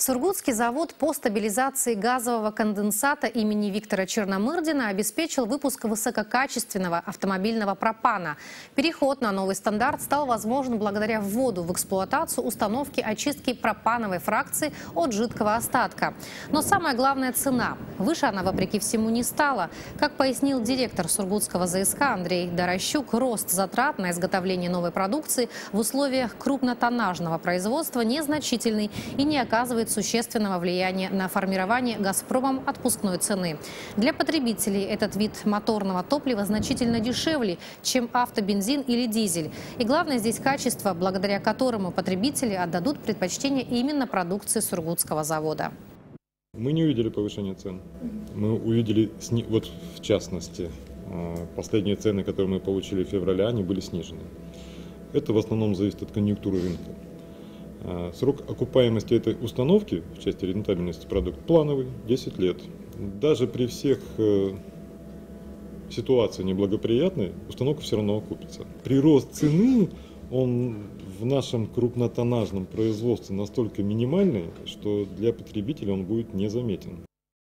Сургутский завод по стабилизации газового конденсата имени Виктора Черномырдина обеспечил выпуск высококачественного автомобильного пропана. Переход на новый стандарт стал возможен благодаря вводу в эксплуатацию установки очистки пропановой фракции от жидкого остатка. Но самая главная цена. Выше она, вопреки всему, не стала. Как пояснил директор Сургутского ЗСК Андрей Дорощук, рост затрат на изготовление новой продукции в условиях крупнотоннажного производства незначительный и не оказывает существенного влияния на формирование «Газпромом» отпускной цены. Для потребителей этот вид моторного топлива значительно дешевле, чем автобензин или дизель. И главное здесь качество, благодаря которому потребители отдадут предпочтение именно продукции Сургутского завода. Мы не увидели повышения цен. Мы увидели, вот в частности, э, последние цены, которые мы получили в феврале, они были снижены. Это в основном зависит от конъюнктуры рынка. Э, Срок окупаемости этой установки в части рентабельности продукта плановый, 10 лет. Даже при всех э, ситуации неблагоприятной, установка все равно окупится. Прирост цены, он в нашем крупнотоннажном производстве настолько минимальный, что для потребителя он будет незаметен.